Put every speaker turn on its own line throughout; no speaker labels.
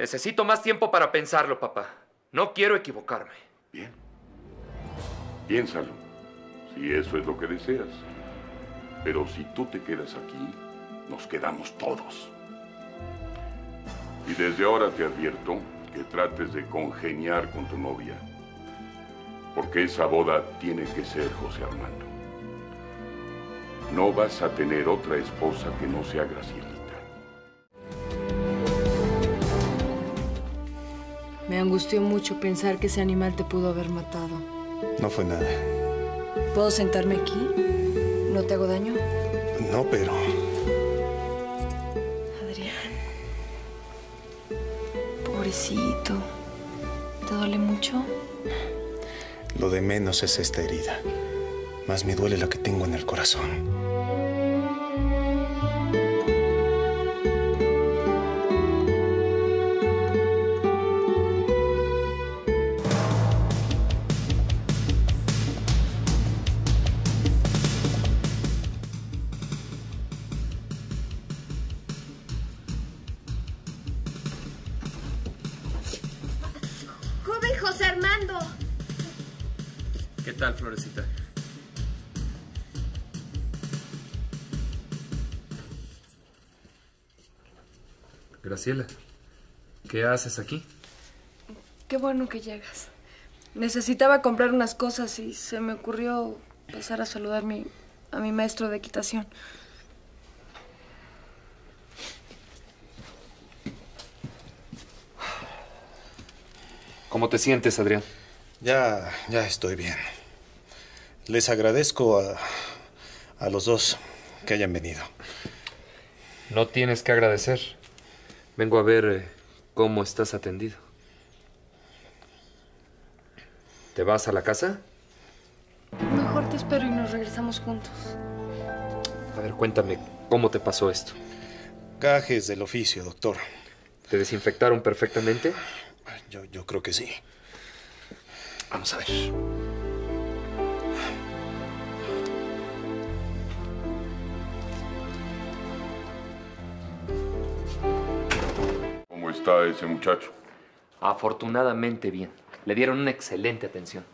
Necesito más tiempo para pensarlo, papá. No quiero equivocarme.
Bien. Piénsalo, si eso es lo que deseas. Pero si tú te quedas aquí, nos quedamos todos. Y desde ahora te advierto que trates de congeniar con tu novia. Porque esa boda tiene que ser José Armando. No vas a tener otra esposa que no sea Gracielita.
Me angustió mucho pensar que ese animal te pudo haber matado.
No fue nada.
¿Puedo sentarme aquí? ¿No te hago daño?
No, pero...
Adrián. Pobrecito. ¿Te duele mucho?
Lo de menos es esta herida. Más me duele la que tengo en el corazón.
José Armando!
¿Qué tal, Florecita? Graciela, ¿qué haces aquí?
Qué bueno que llegas. Necesitaba comprar unas cosas y se me ocurrió pasar a saludar mi- a mi maestro de equitación.
¿Cómo te sientes, Adrián?
Ya, ya estoy bien. Les agradezco a, a los dos que hayan venido.
No tienes que agradecer. Vengo a ver eh, cómo estás atendido. ¿Te vas a la casa?
Mejor te espero y nos regresamos juntos.
A ver, cuéntame, ¿cómo te pasó esto?
Gajes del oficio, doctor.
¿Te desinfectaron perfectamente?
Yo, yo creo que sí.
Vamos a ver.
¿Cómo está ese muchacho?
Afortunadamente bien. Le dieron una excelente atención.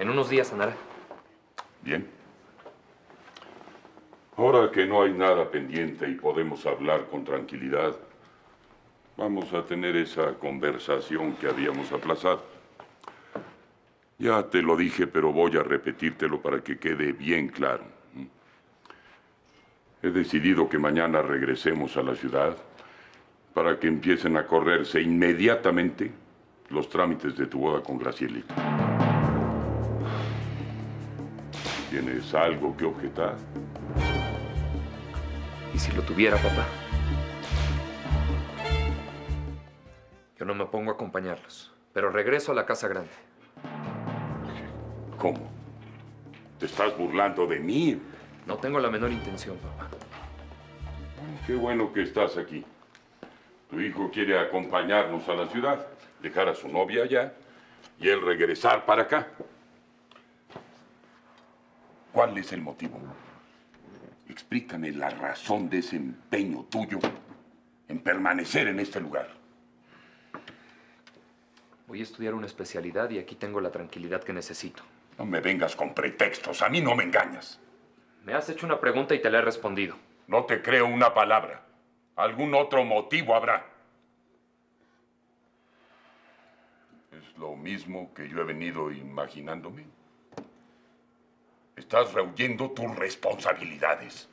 En unos días sanará.
Bien. Ahora que no hay nada pendiente y podemos hablar con tranquilidad, vamos a tener esa conversación que habíamos aplazado. Ya te lo dije, pero voy a repetírtelo para que quede bien claro. He decidido que mañana regresemos a la ciudad para que empiecen a correrse inmediatamente los trámites de tu boda con Gracielita. ¿Tienes algo que objetar?
¿Y si lo tuviera, papá? Yo no me pongo a acompañarlos, pero regreso a la casa grande.
¿Cómo? ¿Te estás burlando de mí?
No tengo la menor intención, papá.
Qué bueno que estás aquí. Tu hijo quiere acompañarnos a la ciudad, dejar a su novia allá y él regresar para acá. ¿Cuál es el motivo? Explícame la razón de ese empeño tuyo en permanecer en este lugar.
Voy a estudiar una especialidad y aquí tengo la tranquilidad que necesito.
No me vengas con pretextos, a mí no me engañas.
Me has hecho una pregunta y te la he respondido.
No te creo una palabra. Algún otro motivo habrá. Es lo mismo que yo he venido imaginándome. Estás rehuyendo tus responsabilidades.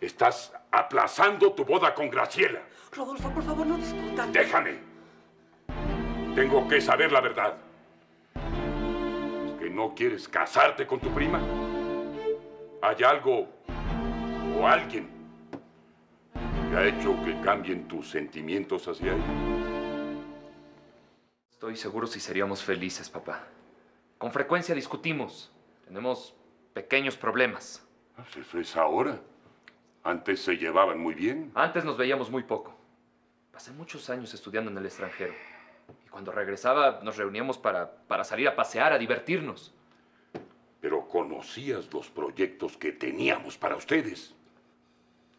Estás aplazando tu boda con Graciela.
Rodolfo, por favor, no discutan.
Déjame. Tengo que saber la verdad. ¿Es que no quieres casarte con tu prima? ¿Hay algo o alguien que ha hecho que cambien tus sentimientos hacia ella?
Estoy seguro si seríamos felices, papá. Con frecuencia discutimos. Tenemos pequeños problemas.
Pues Eso es ahora. Antes se llevaban muy bien.
Antes nos veíamos muy poco. Pasé muchos años estudiando en el extranjero. Y cuando regresaba nos reuníamos para, para salir a pasear, a divertirnos.
Pero conocías los proyectos que teníamos para ustedes.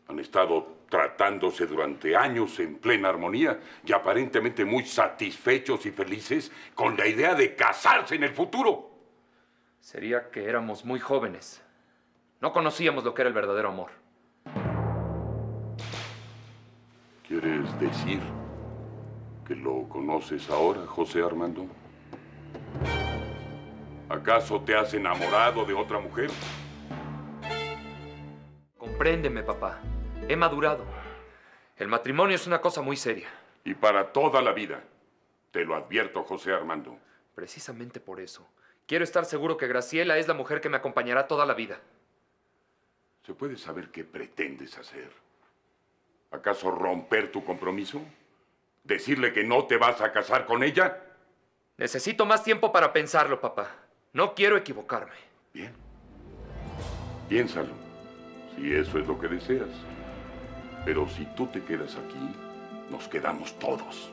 Han estado tratándose durante años en plena armonía y aparentemente muy satisfechos y felices con la idea de casarse en el futuro.
Sería que éramos muy jóvenes. No conocíamos lo que era el verdadero amor.
¿Quieres decir que lo conoces ahora, José Armando? ¿Acaso te has enamorado de otra mujer?
Compréndeme, papá. He madurado. El matrimonio es una cosa muy seria.
Y para toda la vida. Te lo advierto, José Armando.
Precisamente por eso. Quiero estar seguro que Graciela es la mujer que me acompañará toda la vida.
¿Se puede saber qué pretendes hacer? ¿Acaso romper tu compromiso? ¿Decirle que no te vas a casar con ella?
Necesito más tiempo para pensarlo, papá. No quiero equivocarme.
Bien. Piénsalo, si eso es lo que deseas. Pero si tú te quedas aquí, nos quedamos todos.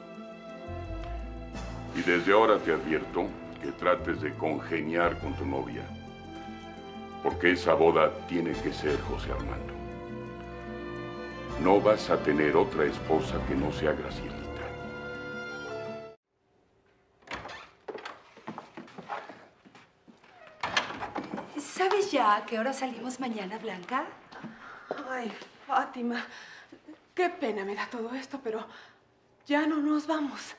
Y desde ahora te advierto que trates de congeniar con tu novia. Porque esa boda tiene que ser José Armando. No vas a tener otra esposa que no sea Gracielita.
¿Sabes ya a qué hora salimos mañana, Blanca?
Ay, Fátima, qué pena me da todo esto, pero ya no nos vamos.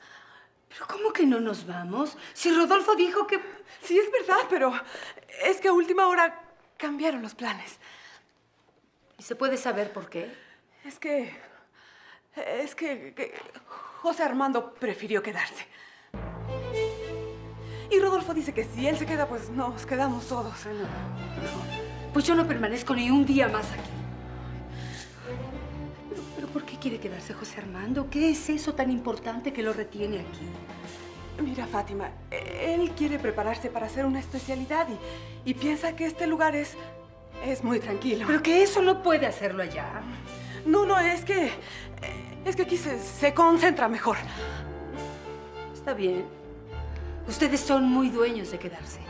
¿Pero cómo que no nos vamos? Si Rodolfo dijo que...
Sí, es verdad, pero es que a última hora cambiaron los planes.
¿Y se puede saber por qué?
Es que... Es que, que José Armando prefirió quedarse. Y Rodolfo dice que si él se queda, pues nos quedamos todos.
Pues yo no permanezco ni un día más aquí. ¿Pero, pero por qué quiere quedarse José Armando? ¿Qué es eso tan importante que lo retiene aquí?
Mira, Fátima, él quiere prepararse para hacer una especialidad y, y piensa que este lugar es, es muy tranquilo.
Pero que eso no puede hacerlo allá.
No, no, es que... Es que aquí se, se concentra mejor.
Está bien. Ustedes son muy dueños de quedarse.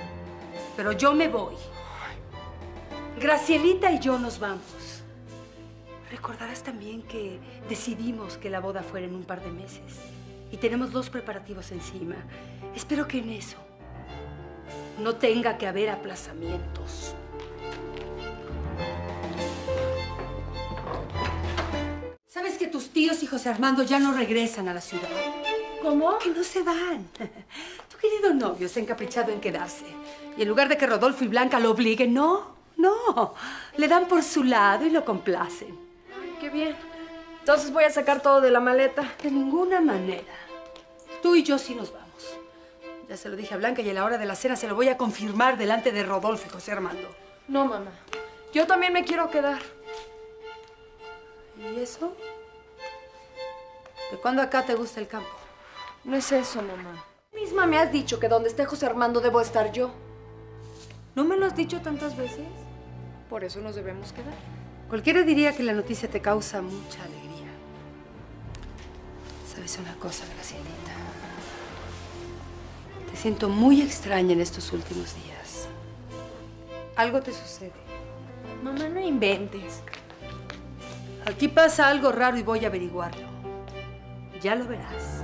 Pero yo me voy. Gracielita y yo nos vamos. Recordarás también que decidimos que la boda fuera en un par de meses. Y tenemos dos preparativos encima. Espero que en eso no tenga que haber aplazamientos. ¿Sabes que tus tíos y José Armando ya no regresan a la ciudad?
¿Cómo?
Que no se van. Tu querido novio se ha encaprichado en quedarse. Y en lugar de que Rodolfo y Blanca lo obliguen, no, no. Le dan por su lado y lo complacen.
Ay, qué bien. Entonces voy a sacar todo de la maleta.
De ninguna manera. Tú y yo sí nos vamos. Ya se lo dije a Blanca y a la hora de la cena se lo voy a confirmar delante de Rodolfo y José Armando.
No, mamá. Yo también me quiero quedar.
¿Y eso? ¿De cuándo acá te gusta el campo?
No es eso, mamá. Misma me has dicho que donde esté José Armando debo estar yo.
¿No me lo has dicho tantas veces?
Por eso nos debemos quedar.
Cualquiera diría que la noticia te causa mucha alegría. ¿Sabes una cosa, Gracielita? Te siento muy extraña en estos últimos días. Algo te sucede.
Mamá, no inventes.
Aquí pasa algo raro y voy a averiguarlo. Ya lo verás.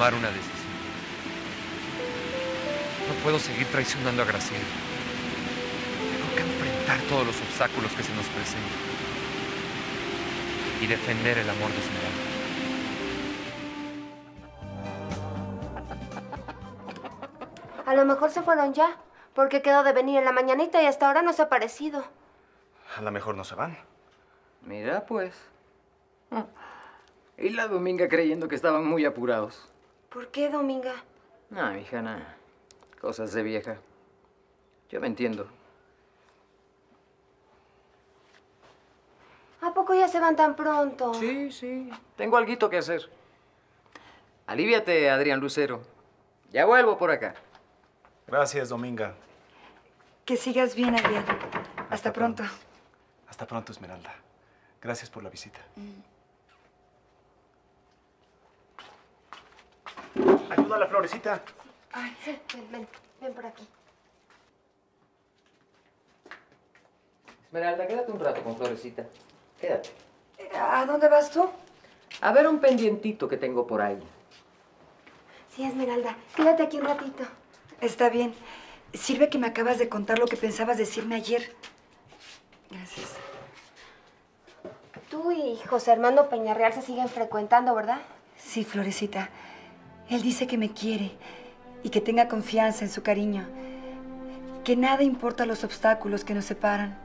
Tomar una decisión. No puedo seguir traicionando a Graciela. Tengo que enfrentar todos los obstáculos que se nos presentan. Y defender el amor de Esmeralda.
A lo mejor se fueron ya, porque quedó de venir en la mañanita y hasta ahora no se ha aparecido.
A lo mejor no se van.
Mira, pues. Y la Dominga creyendo que estaban muy apurados.
¿Por qué, Dominga?
Ah, hija, nada. Cosas de vieja. Yo me entiendo.
¿A poco ya se van tan pronto?
Sí, sí. Tengo algo que hacer. Aliviate, Adrián Lucero. Ya vuelvo por acá.
Gracias, Dominga.
Que sigas bien, Adrián. Hasta, pronto.
Hasta pronto, Esmeralda. Gracias por la visita. Ayuda a la florecita.
Ay, sí, ven, ven, ven por aquí.
Esmeralda, quédate un rato con Florecita. Quédate.
¿A dónde vas tú?
A ver un pendientito que tengo por ahí.
Sí, Esmeralda, quédate aquí un ratito.
Está bien. Sirve que me acabas de contar lo que pensabas decirme ayer. Gracias.
Tú y José Armando Peñarreal se siguen frecuentando, ¿verdad?
Sí, Florecita. Él dice que me quiere y que tenga confianza en su cariño. Que nada importa los obstáculos que nos separan.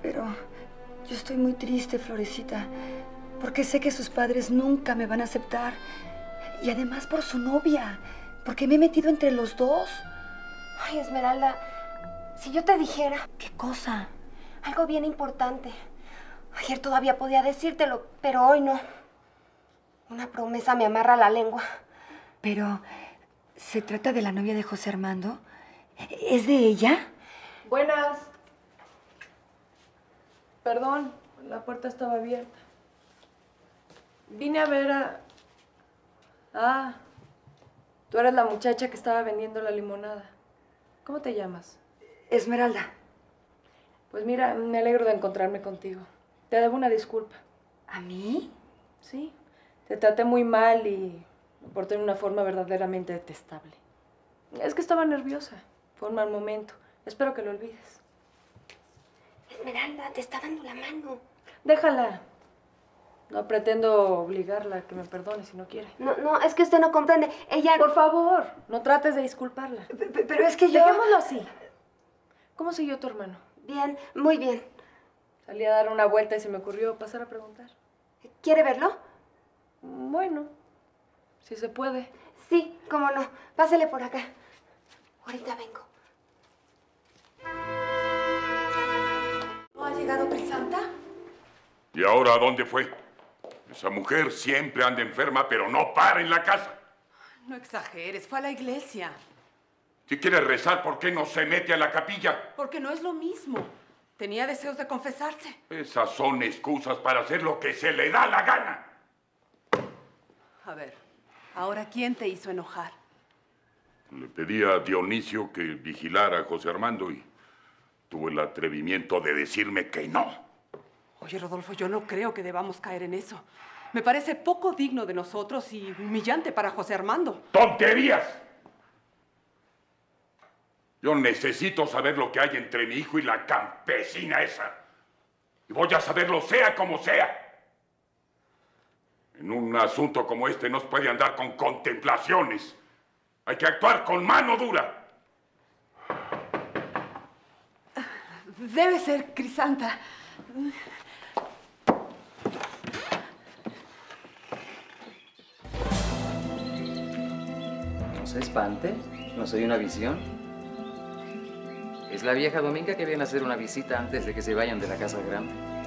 Pero yo estoy muy triste, Florecita, porque sé que sus padres nunca me van a aceptar. Y además por su novia, porque me he metido entre los dos.
Ay, Esmeralda, si yo te dijera
¿Qué cosa?
algo bien importante. Ayer todavía podía decírtelo, pero hoy no. Una promesa me amarra la lengua.
Pero, ¿se trata de la novia de José Armando? ¿Es de ella?
Buenas. Perdón, la puerta estaba abierta. Vine a ver a... Ah, tú eres la muchacha que estaba vendiendo la limonada. ¿Cómo te llamas?
Esmeralda.
Pues mira, me alegro de encontrarme contigo. Te debo una disculpa.
¿A mí?
Sí, te traté muy mal y me porté de una forma verdaderamente detestable. Es que estaba nerviosa. Fue un mal momento. Espero que lo olvides.
Esmeralda, te está dando la mano.
Déjala. No pretendo obligarla a que me perdone si no quiere.
No, no, es que usted no comprende. Ella...
Por favor, no trates de disculparla.
P- Pero es que yo...
Dejémoslo así. ¿Cómo siguió tu hermano?
Bien, muy bien.
Salí a dar una vuelta y se me ocurrió pasar a preguntar.
¿Quiere verlo?
Bueno, si se puede.
Sí, cómo no. Pásele por acá. Ahorita vengo.
¿No ha llegado Crisanta?
¿Y ahora a dónde fue? Esa mujer siempre anda enferma, pero no para en la casa.
No exageres, fue a la iglesia.
Si quiere rezar, ¿por qué no se mete a la capilla?
Porque no es lo mismo. Tenía deseos de confesarse.
Esas son excusas para hacer lo que se le da la gana.
A ver, ahora ¿quién te hizo enojar?
Le pedí a Dionisio que vigilara a José Armando y tuvo el atrevimiento de decirme que no.
Oye, Rodolfo, yo no creo que debamos caer en eso. Me parece poco digno de nosotros y humillante para José Armando.
¡Tonterías! Yo necesito saber lo que hay entre mi hijo y la campesina esa. Y voy a saberlo sea como sea. En un asunto como este no se puede andar con contemplaciones. Hay que actuar con mano dura.
Debe ser Crisanta.
No se espante, no soy una visión. Es la vieja Dominga que viene a hacer una visita antes de que se vayan de la casa grande.